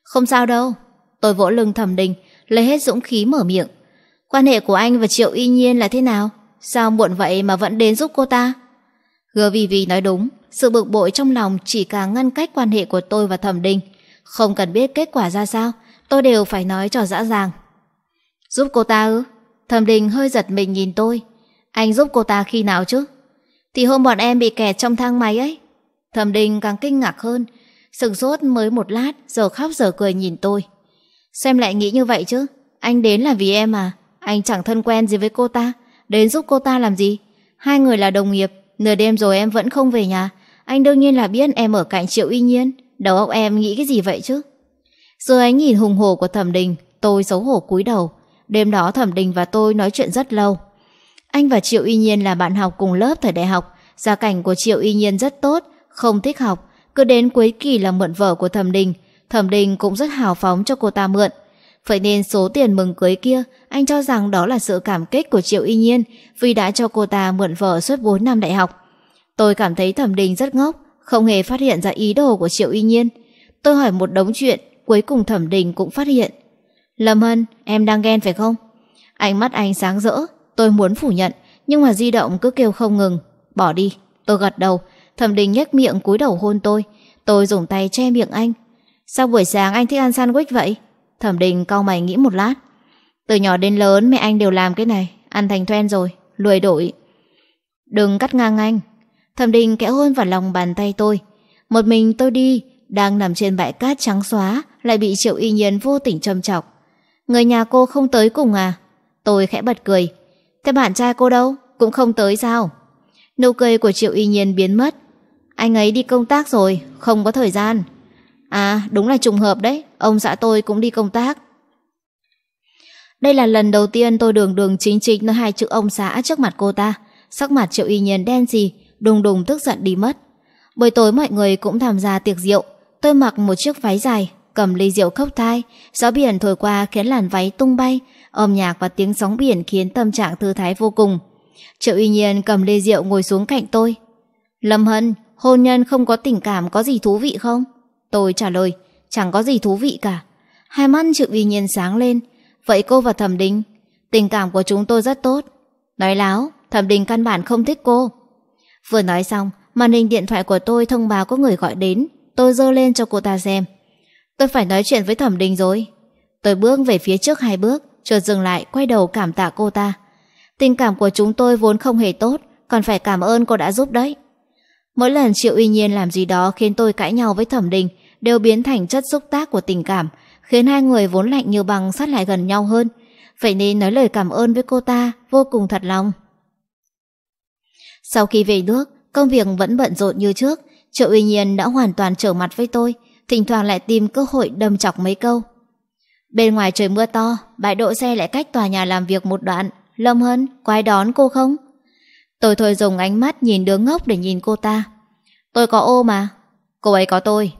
Không sao đâu. Tôi vỗ lưng Thẩm Đình, lấy hết dũng khí mở miệng. Quan hệ của anh và Triệu Y Nhiên là thế nào? Sao muộn vậy mà vẫn đến giúp cô ta? Hứa vì vì nói đúng, sự bực bội trong lòng chỉ càng ngăn cách quan hệ của tôi và Thẩm Đình. Không cần biết kết quả ra sao, tôi đều phải nói cho rõ ràng. Giúp cô ta ư? Thẩm Đình hơi giật mình nhìn tôi. Anh giúp cô ta khi nào chứ? Thì hôm bọn em bị kẹt trong thang máy ấy. Thẩm Đình càng kinh ngạc hơn, sừng sốt mới một lát, giờ khóc giờ cười nhìn tôi. Xem lại nghĩ như vậy chứ, anh đến là vì em à, anh chẳng thân quen gì với cô ta, đến giúp cô ta làm gì? Hai người là đồng nghiệp, nửa đêm rồi em vẫn không về nhà, anh đương nhiên là biết em ở cạnh Triệu Y Nhiên, đầu óc em nghĩ cái gì vậy chứ? Rồi ánh nhìn hùng hổ của Thẩm Đình, tôi xấu hổ cúi đầu. Đêm đó Thẩm Đình và tôi nói chuyện rất lâu. Anh và Triệu Y Nhiên là bạn học cùng lớp thời đại học, gia cảnh của Triệu Y Nhiên rất tốt, không thích học, cứ đến cuối kỳ là mượn vợ của Thẩm Đình, Thẩm Đình cũng rất hào phóng cho cô ta mượn. Vậy nên số tiền mừng cưới kia, anh cho rằng đó là sự cảm kích của Triệu Y Nhiên vì đã cho cô ta mượn vợ suốt 4 năm đại học. Tôi cảm thấy thẩm đình rất ngốc, không hề phát hiện ra ý đồ của Triệu Y Nhiên. Tôi hỏi một đống chuyện, cuối cùng thẩm đình cũng phát hiện. Lâm Hân, em đang ghen phải không? Ánh mắt anh sáng rỡ, tôi muốn phủ nhận, nhưng mà di động cứ kêu không ngừng. Bỏ đi, tôi gật đầu, thẩm đình nhếch miệng cúi đầu hôn tôi. Tôi dùng tay che miệng anh. Sao buổi sáng anh thích ăn sandwich vậy? Thẩm đình cau mày nghĩ một lát. Từ nhỏ đến lớn mẹ anh đều làm cái này, ăn thành quen rồi, lười đổi. Đừng cắt ngang anh. Thẩm đình kẽ hôn vào lòng bàn tay tôi. Một mình tôi đi, đang nằm trên bãi cát trắng xóa, lại bị Triệu Y Nhiên vô tình châm chọc. Người nhà cô không tới cùng à? Tôi khẽ bật cười. Thế bạn trai cô đâu? Cũng không tới sao? Nụ cười của Triệu Y Nhiên biến mất. Anh ấy đi công tác rồi, không có thời gian. À, đúng là trùng hợp đấy, ông xã tôi cũng đi công tác. Đây là lần đầu tiên tôi đường đường chính chính nói hai chữ ông xã trước mặt cô ta. Sắc mặt Triệu Y Nhiên đen gì, đùng đùng tức giận đi mất. Buổi tối mọi người cũng tham gia tiệc rượu. Tôi mặc một chiếc váy dài, cầm ly rượu khóc thai, gió biển thổi qua khiến làn váy tung bay, âm nhạc và tiếng sóng biển khiến tâm trạng thư thái vô cùng. Triệu Y Nhiên cầm ly rượu ngồi xuống cạnh tôi. Lâm Hân, hôn nhân không có tình cảm có gì thú vị không? Tôi trả lời, chẳng có gì thú vị cả. Hai mắt Triệu vì Nhiên sáng lên, vậy cô và Thẩm Đình, tình cảm của chúng tôi rất tốt. Nói láo, Thẩm Đình căn bản không thích cô. Vừa nói xong, màn hình điện thoại của tôi thông báo có người gọi đến, tôi dơ lên cho cô ta xem. Tôi phải nói chuyện với Thẩm Đình rồi. Tôi bước về phía trước hai bước, chợt dừng lại quay đầu cảm tạ cô ta. Tình cảm của chúng tôi vốn không hề tốt, còn phải cảm ơn cô đã giúp đấy. Mỗi lần Triệu Uy Nhiên làm gì đó khiến tôi cãi nhau với Thẩm Đình đều biến thành chất xúc tác của tình cảm, khiến hai người vốn lạnh như bằng sát lại gần nhau hơn. Vậy nên nói lời cảm ơn với cô ta vô cùng thật lòng. Sau khi về nước, công việc vẫn bận rộn như trước, Triệu Uy Nhiên đã hoàn toàn trở mặt với tôi, thỉnh thoảng lại tìm cơ hội đâm chọc mấy câu. Bên ngoài trời mưa to, bãi đỗ xe lại cách tòa nhà làm việc một đoạn. Lâm Hân, có ai đón cô không? Tôi thôi dùng ánh mắt nhìn đứa ngốc để nhìn cô ta. Tôi có ô mà. Cô ấy có tôi.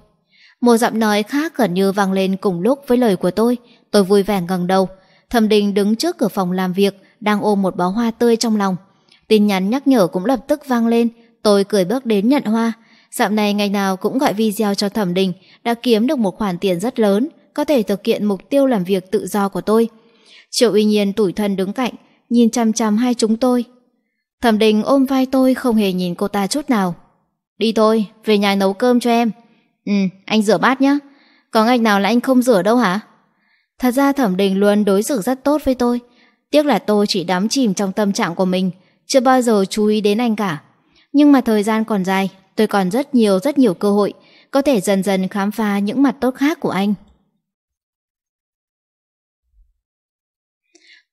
Một giọng nói khác gần như vang lên cùng lúc với lời của tôi. Tôi vui vẻ ngẩng đầu. Thẩm Đình đứng trước cửa phòng làm việc, đang ôm một bó hoa tươi trong lòng. Tin nhắn nhắc nhở cũng lập tức vang lên. Tôi cười bước đến nhận hoa. Dạo này ngày nào cũng gọi video cho Thẩm Đình, đã kiếm được một khoản tiền rất lớn, có thể thực hiện mục tiêu làm việc tự do của tôi. Triệu uy nhiên tủi thân đứng cạnh, nhìn chăm chăm hai chúng tôi. Thẩm Đình ôm vai tôi không hề nhìn cô ta chút nào. Đi thôi, về nhà nấu cơm cho em. Ừ, anh rửa bát nhé. Có ngạch nào là anh không rửa đâu hả? Thật ra Thẩm Đình luôn đối xử rất tốt với tôi. Tiếc là tôi chỉ đắm chìm trong tâm trạng của mình, chưa bao giờ chú ý đến anh cả. Nhưng mà thời gian còn dài, tôi còn rất nhiều rất nhiều cơ hội, có thể dần dần khám phá những mặt tốt khác của anh.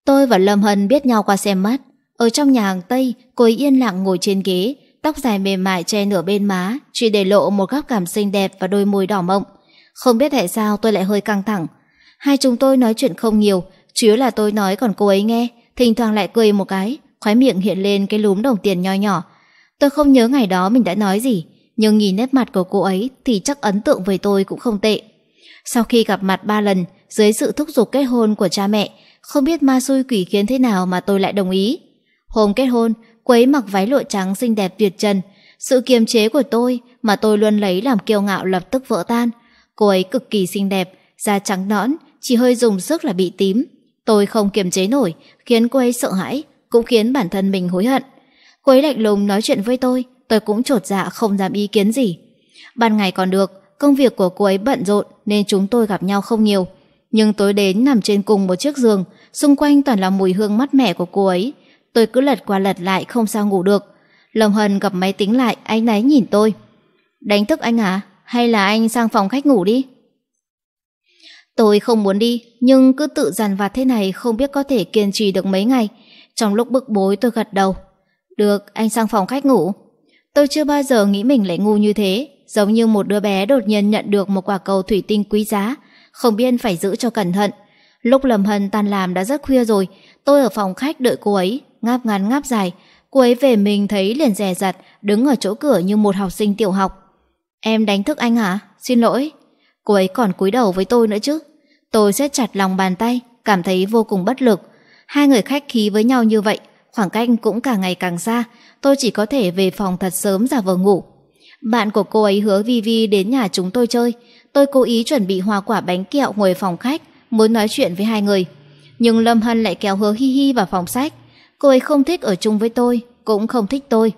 Tôi và Lâm Hân biết nhau qua xem mắt. Ở trong nhà hàng Tây, cô ấy yên lặng ngồi trên ghế, tóc dài mềm mại che nửa bên má, chỉ để lộ một góc cảm xinh đẹp và đôi môi đỏ mộng. Không biết tại sao tôi lại hơi căng thẳng. Hai chúng tôi nói chuyện không nhiều, chủ yếu là tôi nói còn cô ấy nghe, thỉnh thoảng lại cười một cái, khóe miệng hiện lên cái lúm đồng tiền nho nhỏ. Tôi không nhớ ngày đó mình đã nói gì, nhưng nhìn nét mặt của cô ấy thì chắc ấn tượng với tôi cũng không tệ. Sau khi gặp mặt ba lần, dưới sự thúc giục kết hôn của cha mẹ, không biết ma xui quỷ khiến thế nào mà tôi lại đồng ý. Hôm kết hôn, cô ấy mặc váy lụa trắng xinh đẹp tuyệt trần. Sự kiềm chế của tôi mà tôi luôn lấy làm kiêu ngạo lập tức vỡ tan. Cô ấy cực kỳ xinh đẹp, da trắng nõn, chỉ hơi dùng sức là bị tím. Tôi không kiềm chế nổi, khiến cô ấy sợ hãi, cũng khiến bản thân mình hối hận. Cô ấy lạnh lùng nói chuyện với tôi, tôi cũng trột dạ không dám ý kiến gì. Ban ngày còn được, công việc của cô ấy bận rộn nên chúng tôi gặp nhau không nhiều. Nhưng tối đến nằm trên cùng một chiếc giường, xung quanh toàn là mùi hương mát mẻ của cô ấy. Tôi cứ lật qua lật lại không sao ngủ được. Lâm Hân gặp máy tính lại, anh ấy nhìn tôi. Đánh thức anh à? Hay là anh sang phòng khách ngủ đi? Tôi không muốn đi, nhưng cứ tự dằn vặt thế này không biết có thể kiên trì được mấy ngày. Trong lúc bức bối tôi gật đầu. Được, anh sang phòng khách ngủ. Tôi chưa bao giờ nghĩ mình lại ngu như thế, giống như một đứa bé đột nhiên nhận được một quả cầu thủy tinh quý giá, không biết phải giữ cho cẩn thận. Lúc Lâm Hân tan làm đã rất khuya rồi, tôi ở phòng khách đợi cô ấy, ngáp ngắn ngáp dài. Cô ấy về mình thấy liền rè rặt, đứng ở chỗ cửa như một học sinh tiểu học. Em đánh thức anh hả? Xin lỗi. Cô ấy còn cúi đầu với tôi nữa chứ. Tôi siết chặt lòng bàn tay, cảm thấy vô cùng bất lực. Hai người khách khí với nhau như vậy, Khoảng cách cũng càng ngày càng xa, tôi chỉ có thể về phòng thật sớm giả vờ ngủ. Bạn của cô ấy hứa Vivi đến nhà chúng tôi chơi. Tôi cố ý chuẩn bị hoa quả bánh kẹo ngồi phòng khách, muốn nói chuyện với hai người. Nhưng Lâm Hân lại kéo hứa Hi Hi vào phòng sách. Cô ấy không thích ở chung với tôi, cũng không thích tôi.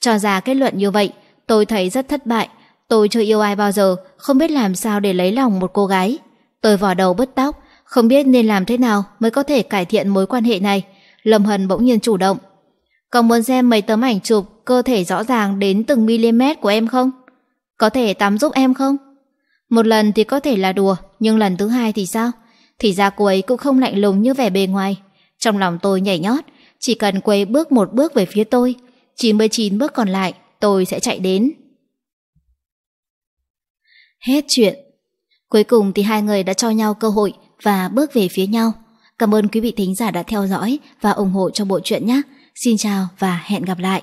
Cho ra kết luận như vậy, tôi thấy rất thất bại. Tôi chưa yêu ai bao giờ, không biết làm sao để lấy lòng một cô gái. Tôi vò đầu bứt tóc, không biết nên làm thế nào mới có thể cải thiện mối quan hệ này. Lâm Hân bỗng nhiên chủ động. Còn muốn xem mấy tấm ảnh chụp cơ thể rõ ràng đến từng mm của em không? Có thể tắm giúp em không? Một lần thì có thể là đùa, nhưng lần thứ hai thì sao? Thì ra cô ấy cũng không lạnh lùng như vẻ bề ngoài. Trong lòng tôi nhảy nhót, chỉ cần quay bước một bước về phía tôi, 99 bước còn lại tôi sẽ chạy đến. Hết chuyện. Cuối cùng thì hai người đã cho nhau cơ hội và bước về phía nhau. Cảm ơn quý vị thính giả đã theo dõi và ủng hộ cho bộ truyện nhé. Xin chào và hẹn gặp lại.